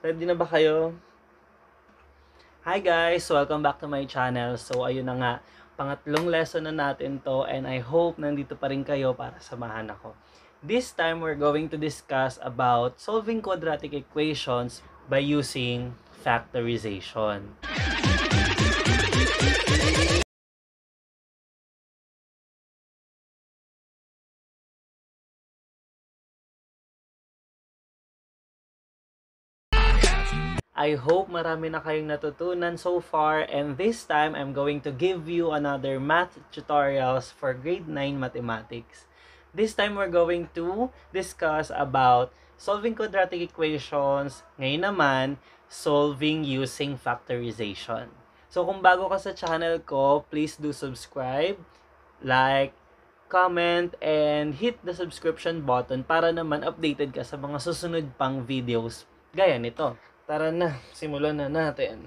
Ready na ba kayo? Hi guys! Welcome back to my channel. So, ayun na nga. Pangatlong lesson na natin to and I hope nandito pa rin kayo para samahan ako. This time, we're going to discuss about solving quadratic equations by using factorization. I hope marami na kayong natutunan so far and this time I'm going to give you another math tutorials for grade 9 mathematics. This time we're going to discuss about solving quadratic equations. Ngayon naman, solving using factorization. So kung bago ka sa channel ko, please do subscribe, like, comment, and hit the subscription button para naman updated ka sa mga susunod pang videos gaya nito. Tara na, simulan na natin.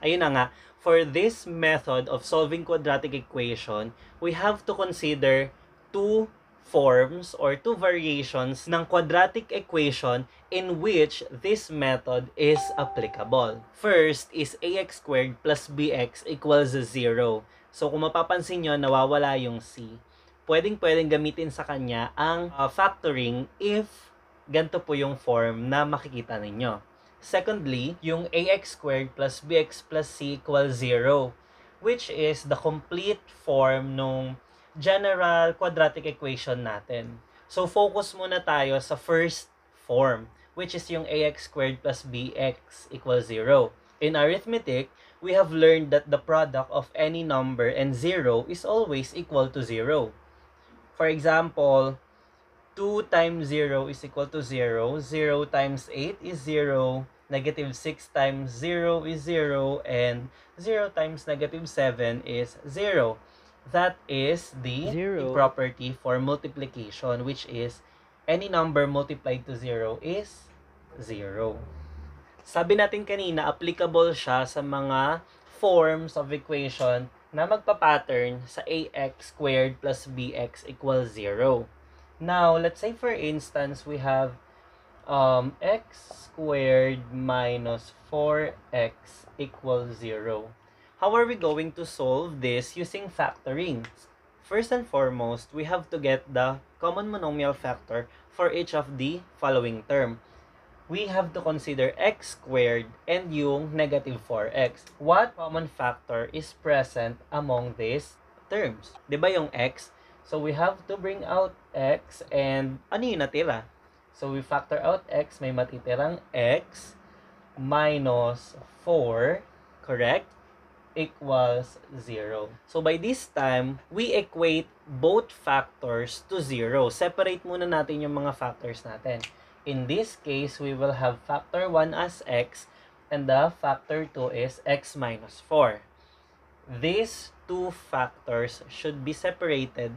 Ayun na nga, for this method of solving quadratic equation, we have to consider two forms or two variations ng quadratic equation in which this method is applicable. First is ax squared plus bx equals 0. So kung mapapansin nyo, nawawala yung c. Pwedeng-pwedeng gamitin sa kanya ang uh, factoring if ganito po yung form na makikita ninyo. Secondly, yung ax squared plus bx plus c equals 0, which is the complete form nung general quadratic equation natin. So, focus muna tayo sa first form, which is yung ax squared plus bx equals 0. In arithmetic, we have learned that the product of any number and 0 is always equal to 0. For example, 2 times 0 is equal to 0. 0 times 8 is 0. Negative 6 times 0 is 0. And 0 times negative 7 is 0. That is the Zero. property for multiplication, which is any number multiplied to 0 is 0. Sabi natin kanina, applicable siya sa mga forms of equation na magpa-pattern sa ax squared plus bx equals 0. Now, let's say for instance, we have um, x squared minus 4x equals 0. How are we going to solve this using factoring? First and foremost, we have to get the common monomial factor for each of the following term. We have to consider x squared and yung negative 4x. What common factor is present among these terms? 'Di ba yung x? So we have to bring out x and ano yung natira? So we factor out x, may matitirang x minus 4, correct? Equals 0. So by this time, we equate both factors to 0. Separate muna natin yung mga factors natin. In this case, we will have factor 1 as x and the factor 2 is x minus 4. These two factors should be separated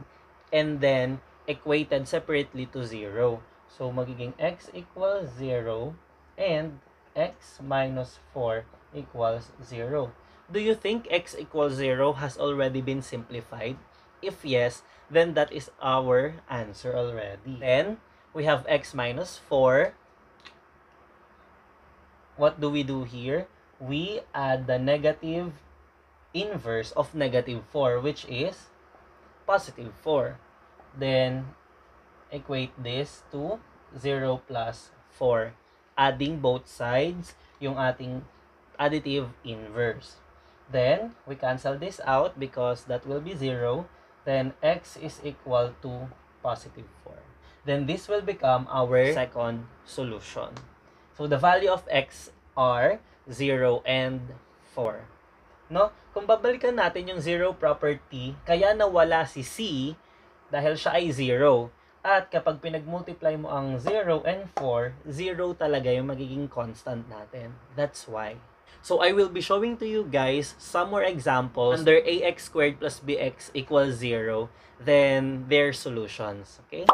and then equated separately to 0. So, magiging x equals 0 and x minus 4 equals 0. Do you think x equals 0 has already been simplified? If yes, then that is our answer already. Then, we have x minus 4. What do we do here? We add the negative inverse of negative 4, which is positive 4. Then, equate this to 0 plus 4. Adding both sides, yung ating additive inverse. Then, we cancel this out because that will be 0. Then, x is equal to positive 4. Then, this will become our second solution. So, the value of x are 0 and 4. No? Kung babalikan natin yung zero property, kaya nawala si c dahil siya ay 0. At kapag pinag-multiply mo ang 0 and 4, 0 talaga yung magiging constant natin. That's why. So I will be showing to you guys some more examples under ax squared plus bx equals 0, then their solutions. Okay?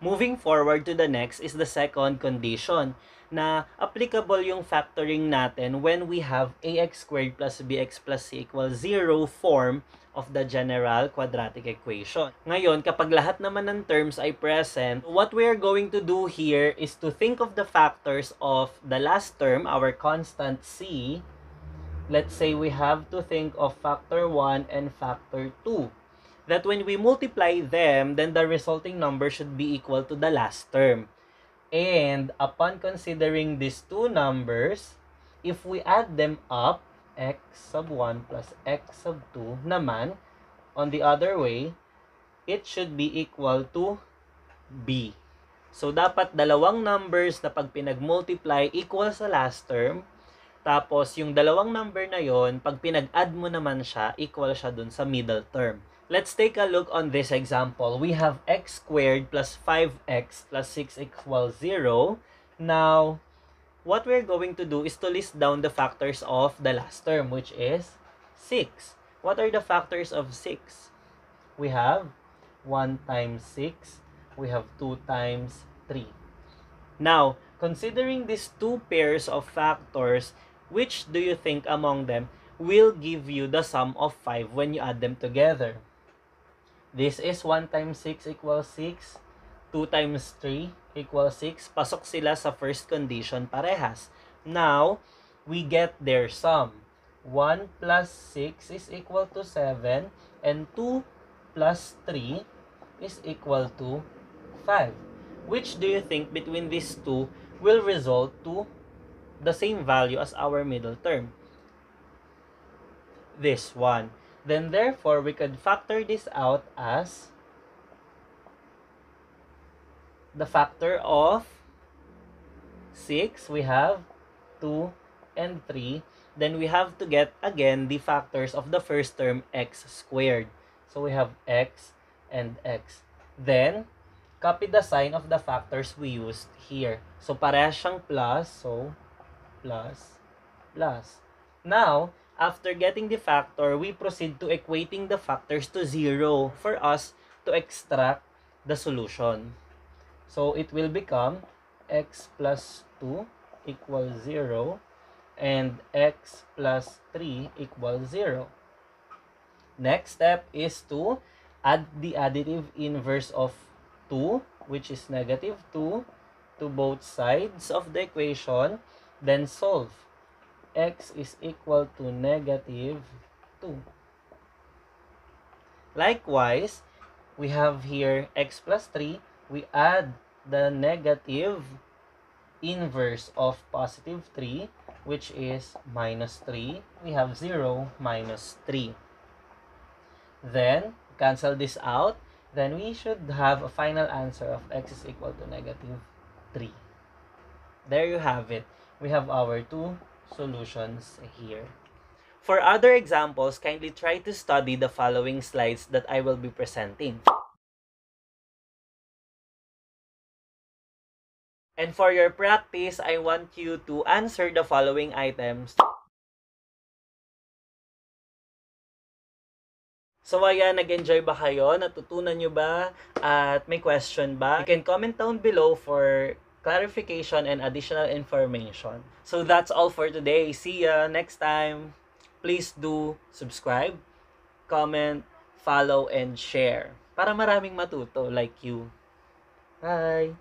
Moving forward to the next is the second condition na applicable yung factoring natin when we have ax squared plus bx plus c equals 0 form of the general quadratic equation. Ngayon, kapag lahat naman ng terms ay present, what we are going to do here is to think of the factors of the last term, our constant c. Let's say we have to think of factor 1 and factor 2 that when we multiply them, then the resulting number should be equal to the last term. And upon considering these two numbers, if we add them up, x sub 1 plus x sub 2 naman, on the other way, it should be equal to b. So, dapat dalawang numbers na pag pinag-multiply equal sa last term, tapos yung dalawang number na yon pag pinag-add mo naman siya, equal siya dun sa middle term. Let's take a look on this example. We have x squared plus 5x plus 6 equals 0. Now, what we're going to do is to list down the factors of the last term, which is 6. What are the factors of 6? We have 1 times 6. We have 2 times 3. Now, considering these two pairs of factors, which do you think among them will give you the sum of 5 when you add them together? This is 1 times 6 equals 6. 2 times 3 equals 6. Pasok sila sa first condition parehas. Now, we get their sum. 1 plus 6 is equal to 7 and 2 plus 3 is equal to 5. Which do you think between these two will result to the same value as our middle term? This one. Then therefore, we could factor this out as the factor of 6, we have 2 and 3. Then we have to get again the factors of the first term x squared. So we have x and x. Then, copy the sign of the factors we used here. So parehas siyang plus, so plus, plus. Now, after getting the factor, we proceed to equating the factors to zero for us to extract the solution. So it will become x plus 2 equals 0 and x plus 3 equals 0. Next step is to add the additive inverse of 2, which is negative 2, to both sides of the equation, then solve x is equal to negative 2. Likewise, we have here x plus 3. We add the negative inverse of positive 3, which is minus 3. We have 0 minus 3. Then, cancel this out. Then we should have a final answer of x is equal to negative 3. There you have it. We have our two solutions here. For other examples, kindly try to study the following slides that I will be presenting. And for your practice, I want you to answer the following items. So ayan, nag-enjoy ba kayo? Natutunan nyo ba? At may question ba? You can comment down below for clarification, and additional information. So that's all for today. See ya next time. Please do subscribe, comment, follow, and share para maraming matuto like you. Bye!